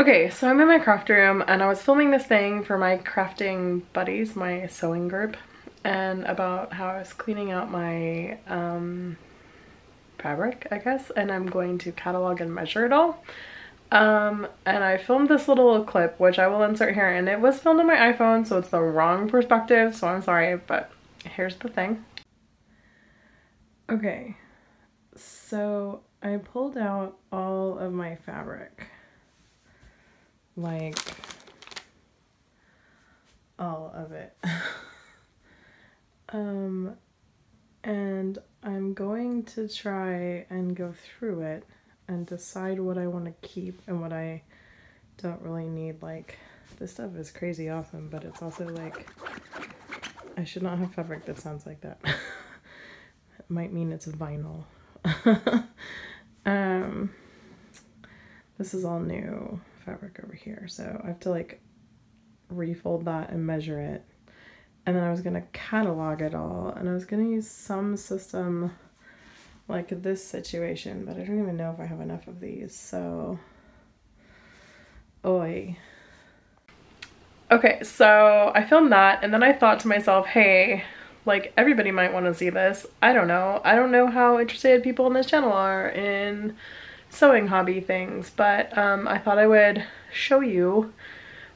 Okay, so I'm in my craft room and I was filming this thing for my crafting buddies, my sewing group, and about how I was cleaning out my um, fabric, I guess, and I'm going to catalog and measure it all. Um, and I filmed this little clip, which I will insert here, and it was filmed on my iPhone, so it's the wrong perspective, so I'm sorry, but here's the thing. Okay, so I pulled out all of my fabric. Like, all of it. um, and I'm going to try and go through it and decide what I want to keep and what I don't really need. Like, this stuff is crazy awesome, but it's also like, I should not have fabric that sounds like that. it might mean it's vinyl. um, this is all new fabric over here, so I have to like refold that and measure it. And then I was gonna catalog it all, and I was gonna use some system like this situation, but I don't even know if I have enough of these, so oi. Okay, so I filmed that and then I thought to myself, hey, like everybody might want to see this. I don't know. I don't know how interested people on this channel are in sewing hobby things, but um, I thought I would show you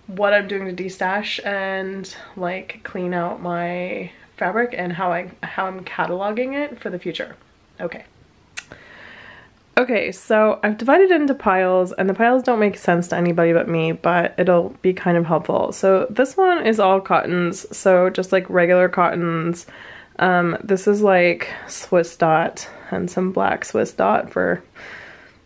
what I'm doing to destash and like clean out my fabric and how I how I'm cataloging it for the future. Okay. Okay, so I've divided it into piles and the piles don't make sense to anybody but me, but it'll be kind of helpful. So this one is all cottons, so just like regular cottons. Um, this is like Swiss dot and some black Swiss dot for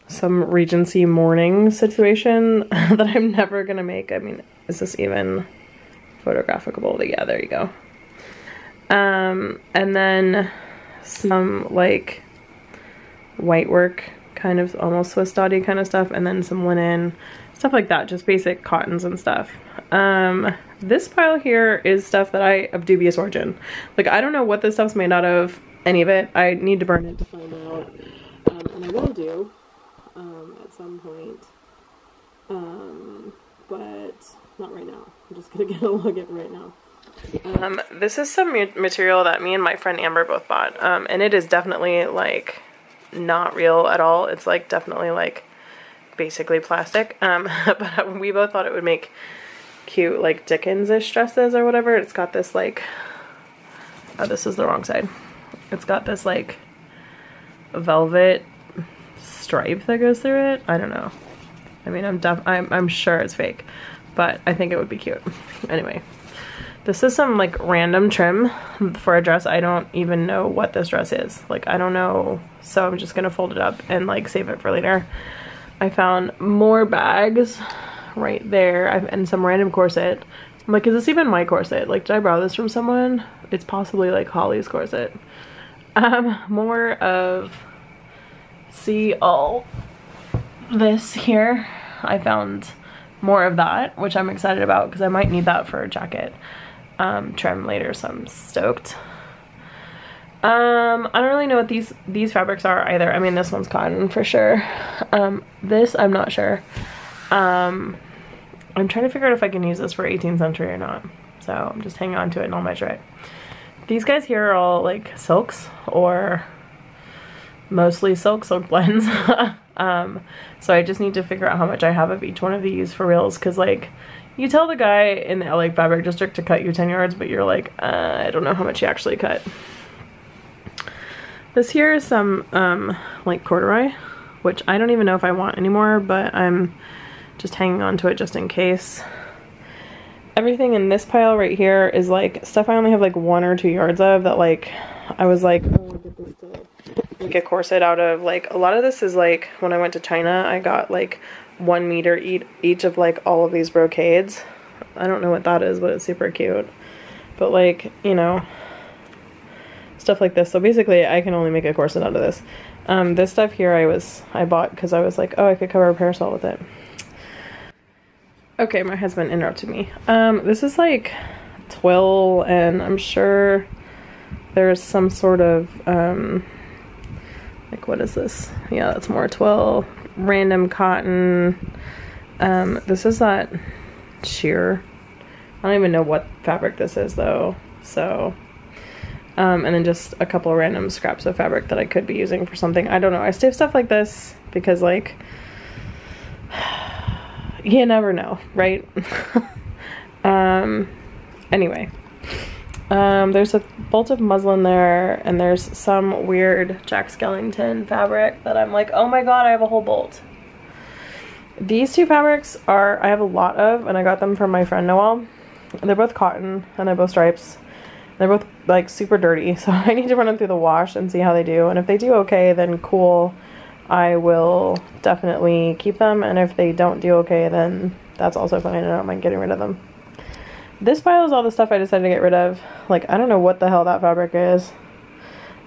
some Regency morning situation that I'm never gonna make. I mean, is this even photographable? Yeah, there you go. Um, and then some like white work kind of almost Swiss dotty kind of stuff and then some linen stuff like that just basic cottons and stuff um this pile here is stuff that I of dubious origin like I don't know what this stuff's made out of any of it I need to burn it to find out um, and I will do some point um but not right now I'm just gonna get a look at right now um, this is some material that me and my friend Amber both bought, um, and it is definitely like not real at all. It's like definitely like basically plastic. Um, but we both thought it would make cute like Dickens-ish dresses or whatever. It's got this like, oh, this is the wrong side. It's got this like velvet stripe that goes through it. I don't know. I mean, I'm def I'm, I'm sure it's fake, but I think it would be cute. Anyway, this is some like random trim for a dress. I don't even know what this dress is. Like I don't know. So I'm just gonna fold it up and like save it for later. I found more bags right there and some random corset. I'm like, is this even my corset? Like, did I borrow this from someone? It's possibly like Holly's corset. Um, more of, see all this here. I found more of that, which I'm excited about because I might need that for a jacket um, trim later, so I'm stoked. Um, I don't really know what these these fabrics are either. I mean, this one's cotton for sure. Um, this, I'm not sure. Um, I'm trying to figure out if I can use this for 18th century or not. So I'm just hanging on to it and I'll measure it. These guys here are all like silks or mostly silk, silk blends. um, so I just need to figure out how much I have of each one of these for reals because like you tell the guy in the LA Fabric District to cut you 10 yards, but you're like, uh, I don't know how much he actually cut. This here is some um, like corduroy, which I don't even know if I want anymore, but I'm just hanging on to it just in case. Everything in this pile right here is like stuff I only have like one or two yards of that like I was like, oh, make a corset out of. Like a lot of this is like when I went to China, I got like one meter each of like all of these brocades. I don't know what that is, but it's super cute. But like, you know, stuff like this. So basically I can only make a corset out of this. Um, this stuff here I was, I bought because I was like, oh, I could cover a parasol with it. Okay, my husband interrupted me. Um, this is like twill and I'm sure there's some sort of, um, like what is this? Yeah, that's more twill random cotton, Um, this is that sheer. I don't even know what fabric this is though. So, um, and then just a couple of random scraps of fabric that I could be using for something. I don't know. I save stuff like this because like, you never know, right? um, anyway. Um, there's a bolt of muslin there, and there's some weird Jack Skellington fabric that I'm like, oh my god, I have a whole bolt. These two fabrics are, I have a lot of, and I got them from my friend Noelle. They're both cotton, and they're both stripes. They're both, like, super dirty, so I need to run them through the wash and see how they do. And if they do okay, then cool. I will definitely keep them, and if they don't do okay, then that's also fine. I don't mind getting rid of them. This pile is all the stuff I decided to get rid of. Like, I don't know what the hell that fabric is.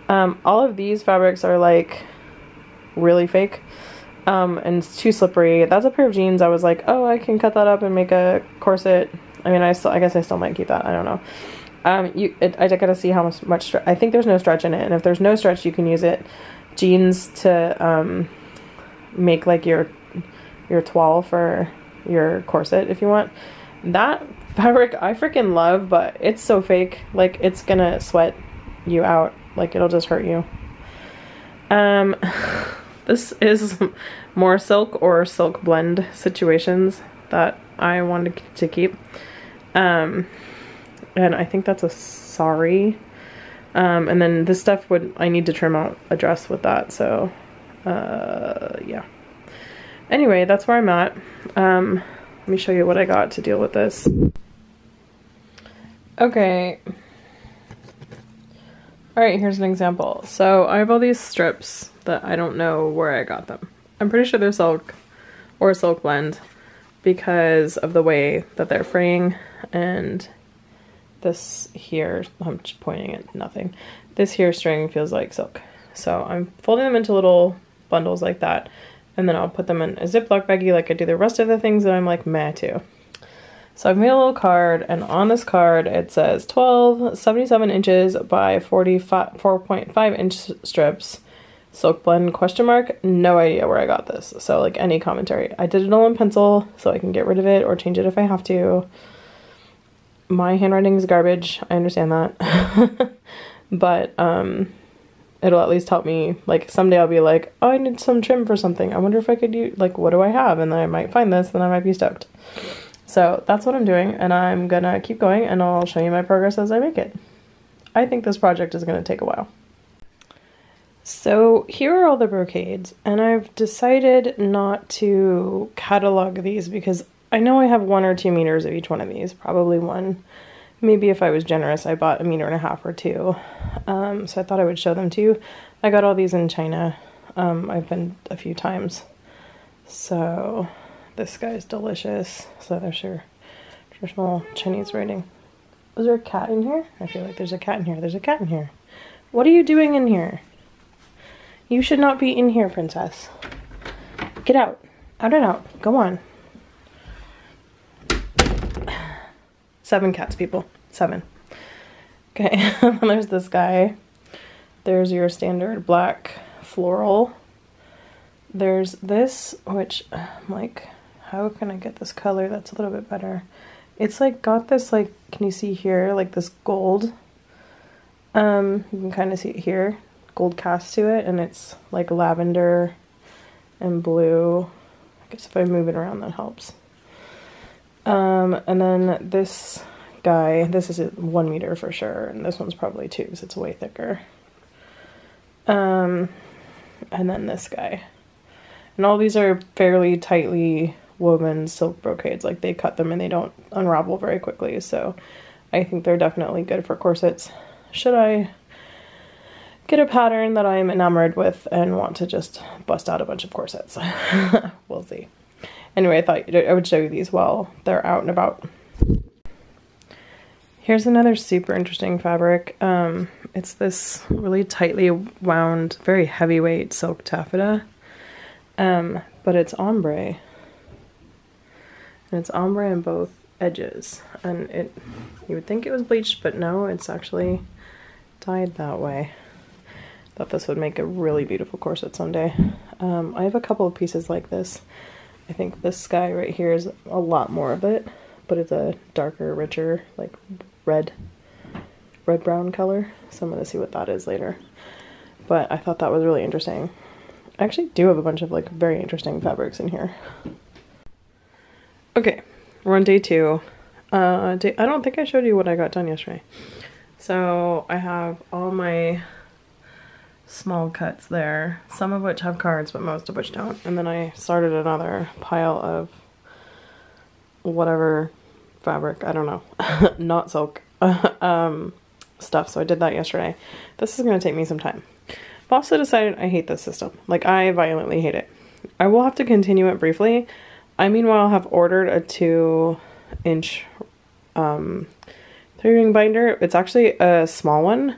Um, all of these fabrics are, like, really fake. Um, and it's too slippery. That's a pair of jeans I was like, oh, I can cut that up and make a corset. I mean, I still, I guess I still might keep that. I don't know. Um, you, it, I gotta see how much, much I think there's no stretch in it. And if there's no stretch, you can use it. Jeans to, um, make, like, your, your toile for your corset if you want. That fabric I freaking love, but it's so fake. Like, it's gonna sweat you out. Like, it'll just hurt you. Um, this is more silk or silk blend situations that I wanted to keep. Um, and I think that's a sorry. Um, and then this stuff would, I need to trim out a dress with that. So, uh, yeah. Anyway, that's where I'm at. Um, let me show you what I got to deal with this. Okay. Alright, here's an example. So I have all these strips that I don't know where I got them. I'm pretty sure they're silk or silk blend because of the way that they're fraying and this here, I'm just pointing at nothing. This here string feels like silk. So I'm folding them into little bundles like that and then I'll put them in a Ziploc baggie like I do the rest of the things that I'm like meh to. So I've made a little card, and on this card it says 12 77 inches by 4.5 inch strips, silk blend question mark. No idea where I got this. So like any commentary. I did it all in pencil so I can get rid of it or change it if I have to. My handwriting is garbage. I understand that. but um it'll at least help me like someday I'll be like, "Oh, I need some trim for something. I wonder if I could use like what do I have?" and then I might find this and I might be stoked. So that's what I'm doing and I'm gonna keep going and I'll show you my progress as I make it. I think this project is gonna take a while. So here are all the brocades and I've decided not to catalog these because I know I have one or two meters of each one of these, probably one. Maybe if I was generous, I bought a meter and a half or two. Um, so I thought I would show them to you. I got all these in China. Um, I've been a few times. So this guy's delicious. So there's your traditional Chinese writing. Was there a cat in here? I feel like there's a cat in here. There's a cat in here. What are you doing in here? You should not be in here, princess. Get out. Out and out. Go on. Seven cats, people. Seven. Okay, there's this guy. There's your standard black floral. There's this, which I'm like, how can I get this color that's a little bit better? It's like got this like, can you see here, like this gold. Um, you can kind of see it here, gold cast to it, and it's like lavender and blue. I guess if I move it around that helps. Um, and then this guy, this is one meter for sure, and this one's probably two because it's way thicker. Um, and then this guy. And all these are fairly tightly woven silk brocades. Like they cut them and they don't unravel very quickly. So I think they're definitely good for corsets. Should I get a pattern that I'm enamored with and want to just bust out a bunch of corsets? we'll see. Anyway, I thought I would show you these while they're out and about. Here's another super interesting fabric. Um, it's this really tightly wound, very heavyweight silk taffeta, um, but it's ombre. And it's ombre in both edges. And it, you would think it was bleached, but no, it's actually dyed that way. Thought this would make a really beautiful corset someday. Um, I have a couple of pieces like this. I think this sky right here is a lot more of it, but it's a darker, richer, like red, red brown color. So I'm gonna see what that is later. But I thought that was really interesting. I actually do have a bunch of like very interesting fabrics in here. Okay, we're on day two. Uh, day, I don't think I showed you what I got done yesterday. So I have all my small cuts there, some of which have cards, but most of which don't. And then I started another pile of whatever fabric, I don't know, not silk um, stuff. So I did that yesterday. This is going to take me some time. I've also decided I hate this system. Like, I violently hate it. I will have to continue it briefly. I meanwhile have ordered a two inch um, three ring binder. It's actually a small one.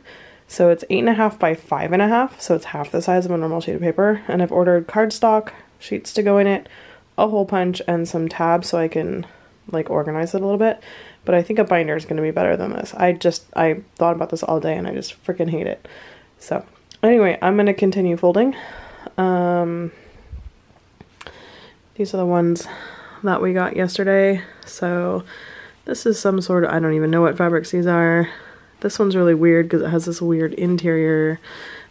So it's eight and a half by five and a half. So it's half the size of a normal sheet of paper. And I've ordered cardstock, sheets to go in it, a hole punch, and some tabs so I can like organize it a little bit. But I think a binder is going to be better than this. I just, I thought about this all day and I just freaking hate it. So anyway, I'm going to continue folding. Um, these are the ones that we got yesterday. So this is some sort of, I don't even know what fabrics these are. This one's really weird because it has this weird interior.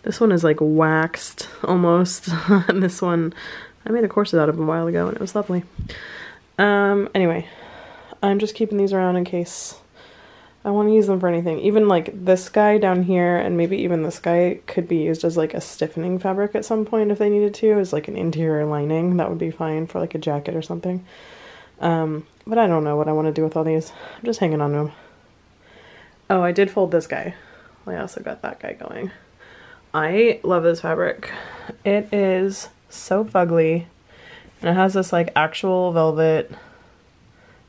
This one is like waxed almost. and this one, I made a corset out of a while ago and it was lovely. Um, anyway, I'm just keeping these around in case I want to use them for anything. Even like this guy down here and maybe even this guy could be used as like a stiffening fabric at some point if they needed to, as like an interior lining. That would be fine for like a jacket or something. Um, but I don't know what I want to do with all these. I'm just hanging on to them. Oh, I did fold this guy. I also got that guy going. I love this fabric. It is so fugly. And it has this like actual velvet.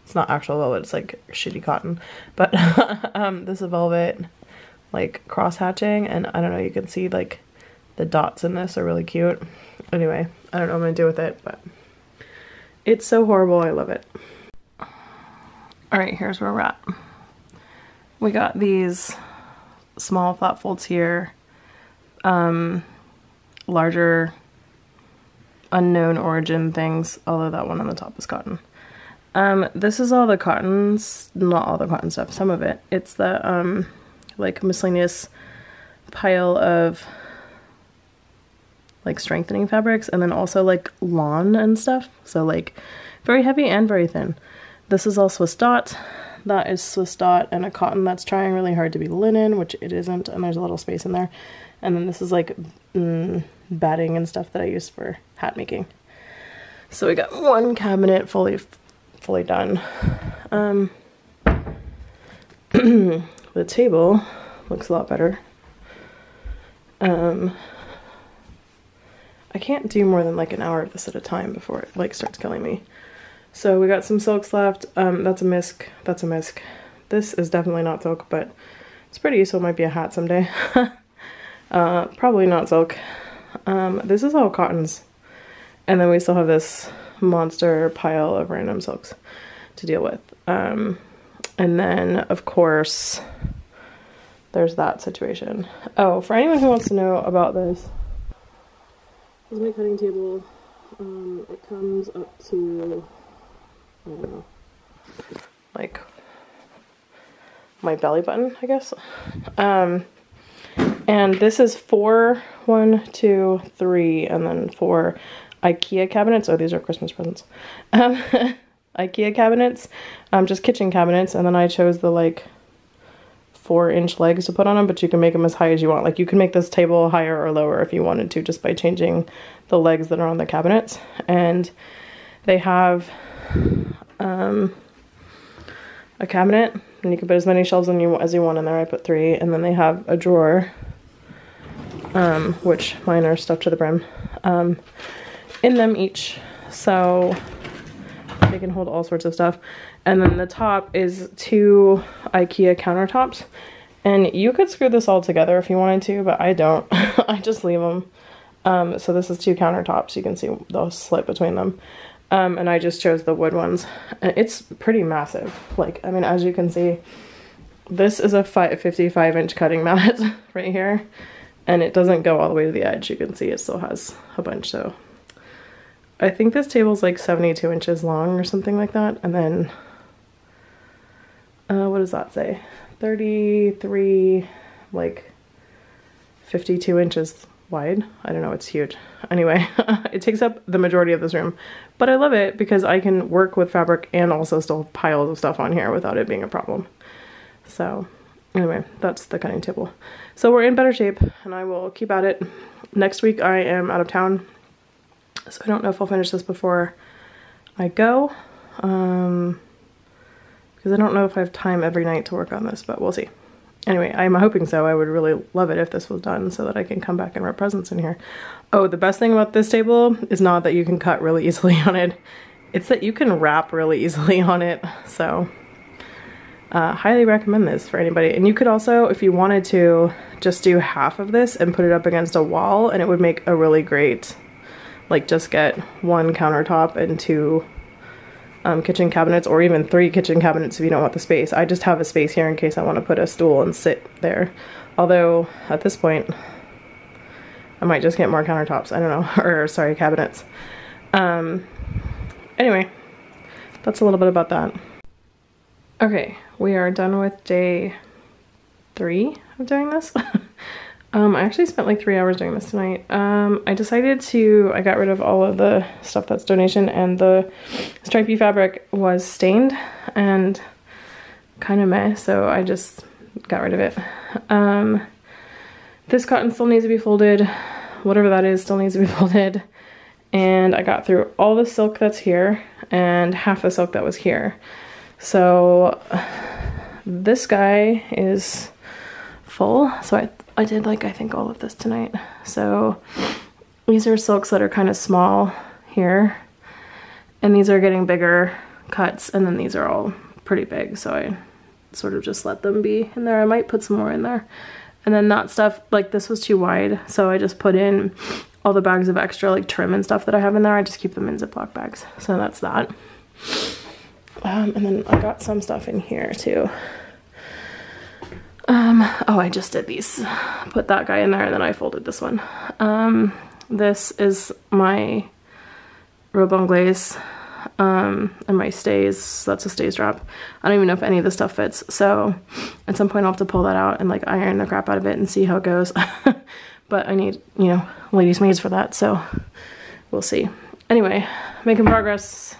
It's not actual velvet, it's like shitty cotton. But um, this is velvet like cross hatching. And I don't know, you can see like the dots in this are really cute. Anyway, I don't know what I'm to do with it, but it's so horrible. I love it. All right, here's where we're at. We got these small flat folds here, um, larger unknown origin things, although that one on the top is cotton. Um, this is all the cottons, not all the cotton stuff, some of it. It's the, um, like miscellaneous pile of like strengthening fabrics and then also like lawn and stuff. So like very heavy and very thin. This is all Swiss dot. That is Swiss dot and a cotton that's trying really hard to be linen, which it isn't, and there's a little space in there. And then this is like mm, batting and stuff that I use for hat making. So we got one cabinet fully fully done. Um, the table looks a lot better. Um, I can't do more than like an hour of this at a time before it like starts killing me. So we got some silks left. Um, that's a misc. That's a misc. This is definitely not silk, but it's pretty, so it might be a hat someday. uh, probably not silk. Um, this is all cottons. And then we still have this monster pile of random silks to deal with. Um, and then, of course, there's that situation. Oh, for anyone who wants to know about this, this is my cutting table. Um, it comes up to like my belly button, I guess. Um, and this is four, one, two, three, and then four IKEA cabinets. Oh, these are Christmas presents. Um, IKEA cabinets, um, just kitchen cabinets, and then I chose the like four inch legs to put on them, but you can make them as high as you want. Like you can make this table higher or lower if you wanted to, just by changing the legs that are on the cabinets. And they have um, a cabinet and you can put as many shelves on you as you want in there. I put three and then they have a drawer um, which mine are stuffed to the brim um, in them each. So they can hold all sorts of stuff. And then the top is two Ikea countertops. And you could screw this all together if you wanted to but I don't. I just leave them um, so this is two countertops. You can see the slit between them um, and I just chose the wood ones. It's pretty massive. Like, I mean, as you can see, this is a 55 inch cutting mat right here. And it doesn't go all the way to the edge. You can see it still has a bunch. So I think this table is like 72 inches long or something like that. And then, uh, what does that say? 33, like 52 inches wide. I don't know, it's huge. Anyway, it takes up the majority of this room, but I love it because I can work with fabric and also still piles of stuff on here without it being a problem. So anyway, that's the cutting table. So we're in better shape and I will keep at it. Next week I am out of town, so I don't know if I'll finish this before I go. Um, because I don't know if I have time every night to work on this, but we'll see. Anyway, I'm hoping so. I would really love it if this was done so that I can come back and wrap presents in here. Oh, the best thing about this table is not that you can cut really easily on it. It's that you can wrap really easily on it. So, uh, highly recommend this for anybody. And you could also, if you wanted to, just do half of this and put it up against a wall and it would make a really great, like just get one countertop and two um, kitchen cabinets or even three kitchen cabinets if you don't want the space. I just have a space here in case I want to put a stool and sit there. Although at this point, I might just get more countertops. I don't know, or sorry, cabinets. Um, anyway, that's a little bit about that. Okay, we are done with day three of doing this. Um, I actually spent like three hours doing this tonight. Um, I decided to, I got rid of all of the stuff that's donation and the stripy fabric was stained and kind of meh, so I just got rid of it. Um, this cotton still needs to be folded. Whatever that is still needs to be folded. And I got through all the silk that's here and half the silk that was here. So this guy is full. So I I did like I think all of this tonight. So these are silks that are kind of small here. And these are getting bigger cuts and then these are all pretty big. So I sort of just let them be in there. I might put some more in there. And then that stuff, like this was too wide. So I just put in all the bags of extra like trim and stuff that I have in there. I just keep them in Ziploc bags. So that's that. Um, and then I got some stuff in here too. Um, oh, I just did these. Put that guy in there and then I folded this one. Um, this is my robe anglaise um, and my stays. That's a stays drop. I don't even know if any of this stuff fits. So at some point I'll have to pull that out and like iron the crap out of it and see how it goes. but I need, you know, ladies maids for that. So we'll see. Anyway, making progress.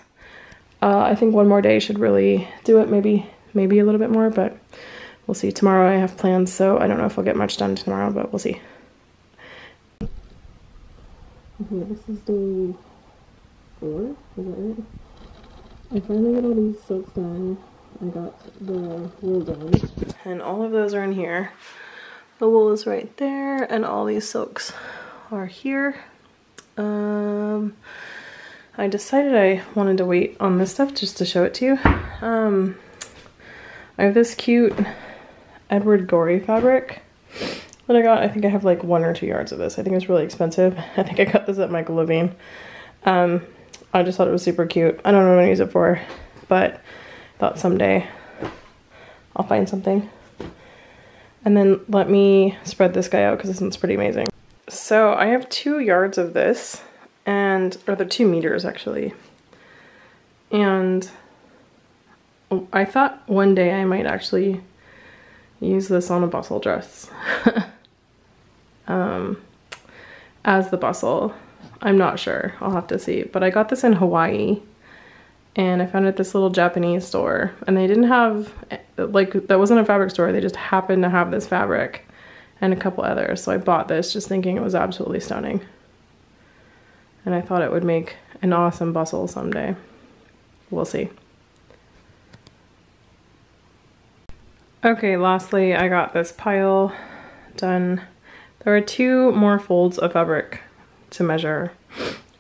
Uh, I think one more day should really do it. Maybe, maybe a little bit more, but we'll see. Tomorrow I have plans, so I don't know if I'll get much done tomorrow, but we'll see. Okay, this is day four, is that right? I finally got all these silks done. I got the wool done. And all of those are in here. The wool is right there, and all these silks are here. Um, I decided I wanted to wait on this stuff just to show it to you. Um, I have this cute Edward Gorey fabric that I got. I think I have like one or two yards of this. I think it's really expensive. I think I got this at Michael Levine. Um, I just thought it was super cute. I don't know what to use it for, but thought someday I'll find something. And then let me spread this guy out because this one's pretty amazing. So I have two yards of this and, or the two meters actually. And I thought one day I might actually use this on a bustle dress um, as the bustle. I'm not sure. I'll have to see. But I got this in Hawaii and I found it at this little Japanese store and they didn't have, like, that wasn't a fabric store. They just happened to have this fabric and a couple others. So I bought this just thinking it was absolutely stunning. And I thought it would make an awesome bustle someday. We'll see. Okay, lastly, I got this pile done. There are two more folds of fabric to measure.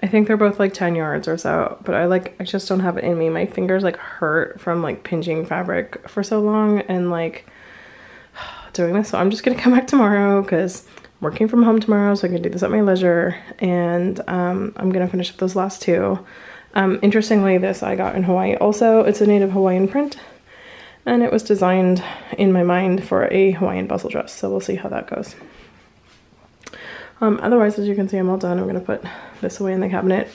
I think they're both like 10 yards or so, but I like, I just don't have it in me. My fingers like hurt from like pinching fabric for so long and like doing this. So I'm just gonna come back tomorrow because I'm working from home tomorrow so I can do this at my leisure and um, I'm gonna finish up those last two. Um, interestingly, this I got in Hawaii also. It's a native Hawaiian print and it was designed in my mind for a Hawaiian bustle dress, so we'll see how that goes. Um, otherwise, as you can see, I'm all done. I'm gonna put this away in the cabinet.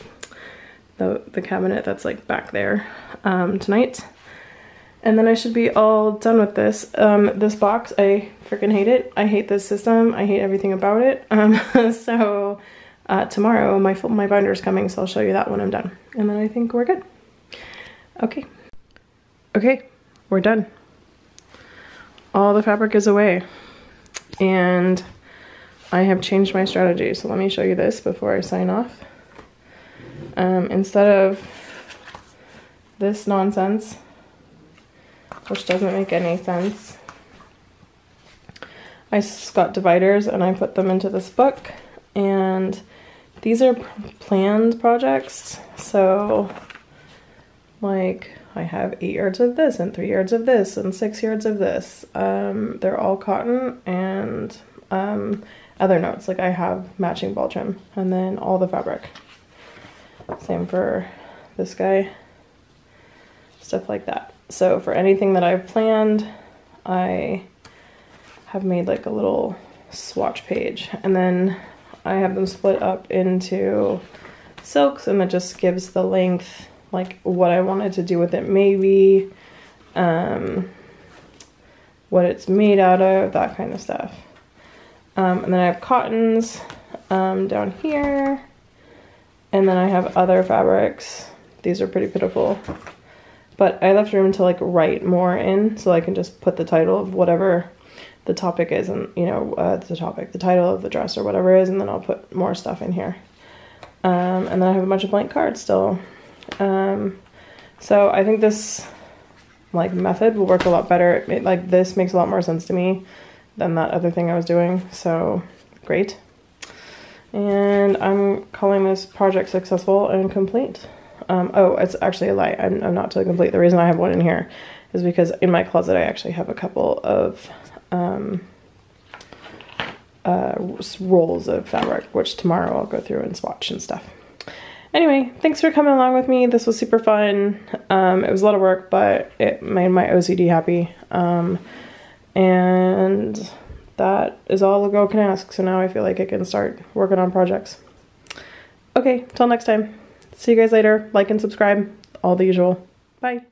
the, the cabinet that's like back there um, tonight. And then I should be all done with this. Um, this box, I freaking hate it. I hate this system. I hate everything about it. Um, so uh, tomorrow my, my binder is coming, so I'll show you that when I'm done. And then I think we're good. Okay. Okay, we're done. All the fabric is away. And I have changed my strategy. So let me show you this before I sign off. Um, instead of this nonsense, which doesn't make any sense, I got dividers and I put them into this book. And these are planned projects. So like I have eight yards of this and three yards of this and six yards of this. Um, they're all cotton and um, other notes. Like I have matching ball trim and then all the fabric. Same for this guy. Stuff like that. So for anything that I've planned, I have made like a little swatch page and then I have them split up into silks and it just gives the length like what I wanted to do with it. Maybe um, what it's made out of that kind of stuff. Um, and then I have cottons um, down here. And then I have other fabrics. These are pretty pitiful. But I left room to like write more in so I can just put the title of whatever the topic is and you know uh, the topic the title of the dress or whatever is and then I'll put more stuff in here. Um, and then I have a bunch of blank cards still um, so I think this like method will work a lot better. It, like this makes a lot more sense to me than that other thing I was doing. So great. And I'm calling this project successful and complete. Um, oh, it's actually a lie. I'm, I'm not totally complete. The reason I have one in here is because in my closet I actually have a couple of um, uh, rolls of fabric, which tomorrow I'll go through and swatch and stuff anyway, thanks for coming along with me. This was super fun. Um, it was a lot of work, but it made my OCD happy. Um, and that is all a girl can ask. So now I feel like I can start working on projects. Okay, till next time. See you guys later. Like and subscribe. All the usual. Bye.